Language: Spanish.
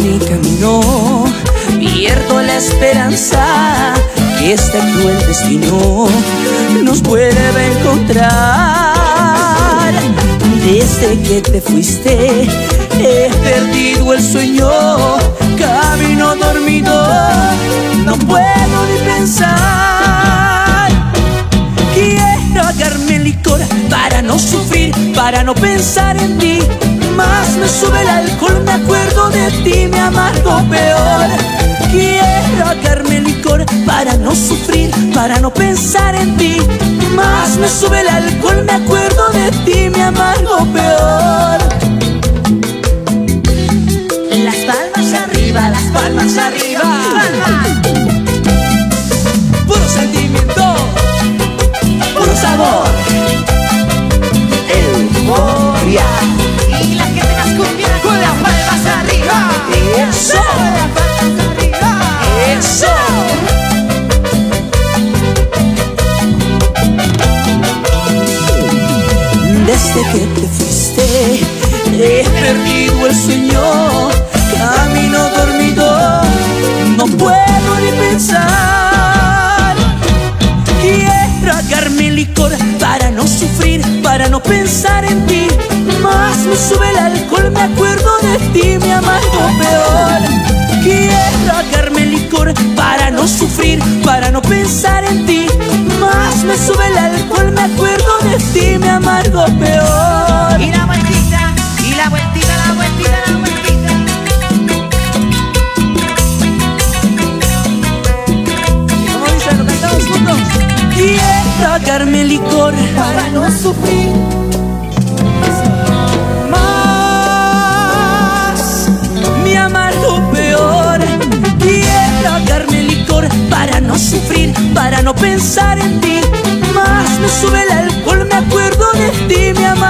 terminó, pierdo la esperanza que este cruel destino nos vuelve a encontrar. Desde que te fuiste, he perdido el sueño, camino dormido, no puedo ni pensar. Quiero agarme licor para no sufrir, para no pensar en ti más me sube el alcohol, me acuerdo de ti, me amargo peor. Quiero agarme licor para no sufrir, para no pensar en ti. Más me sube el alcohol, me acuerdo de ti, me amargo peor. Las palmas arriba, las palmas arriba. Puro sentimiento, puro sabor. Euforia. El sueño, camino dormido, no puedo ni pensar. Quiero agarme licor para no sufrir, para no pensar en ti. Más me sube el alcohol, me acuerdo de ti, me amargo peor. Quiero agarme licor para no sufrir, para no pensar en ti. Más me sube el alcohol, me acuerdo de ti, me amargo peor. Agarme licor Para no sufrir. más me amargo peor. Quiero agarme licor para no sufrir, para no pensar en ti. Más me sube el alcohol, me acuerdo de ti, mi amor.